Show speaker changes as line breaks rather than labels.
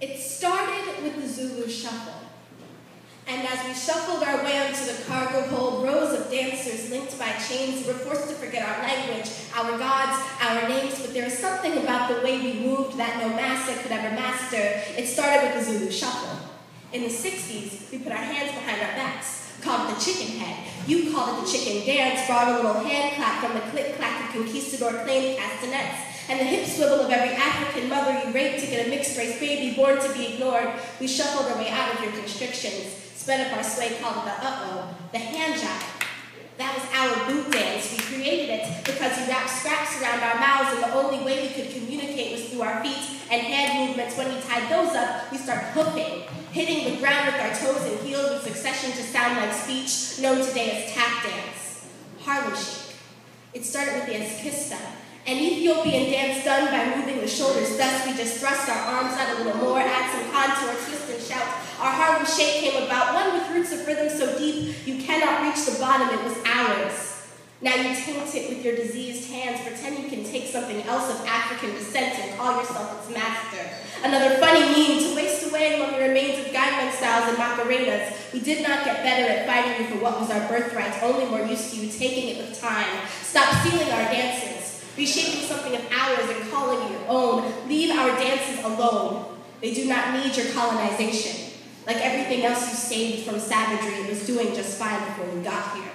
It started with the Zulu shuffle. And as we shuffled our way onto the cargo hold, rows of dancers linked by chains were forced to forget our language, our gods, our names, but there was something about the way we moved that no master could ever master. It started with the Zulu shuffle. In the 60s, we put our hands behind our backs, called it the chicken head. You called it the chicken dance, brought a little hand clap from the click-clack of conquistador claimed castanets and the hip swivel of every African mother you raped to get a mixed race baby born to be ignored, we shuffled our way out of your constrictions, sped up our sway called the uh-oh, the hand jive. That was our boot dance. We created it because you wrapped scraps around our mouths and the only way we could communicate was through our feet and hand movements. When we tied up, we start hoofing, hitting the ground with our toes and heels in succession to sound like speech, known today as tap dance. Harlem Shake. It started with the Eskista, an Ethiopian dance done by moving the shoulders. Thus, we just thrust our arms out a little more, add some contour, twist and shout. Our Harlem shake came about, one with roots of rhythm so deep you cannot reach the bottom. It was ours. Now you taint it with your diseased hands, pretend you can take something else of African descent yourself its master. Another funny meme to waste away among the remains of Gangnam styles and Macarenas. We did not get better at fighting you for what was our birthright, only more used to you taking it with time. Stop stealing our dances reshaping something of ours and calling it your own. Leave our dances alone. They do not need your colonization. Like everything else you saved from savagery, it was doing just fine before we got here.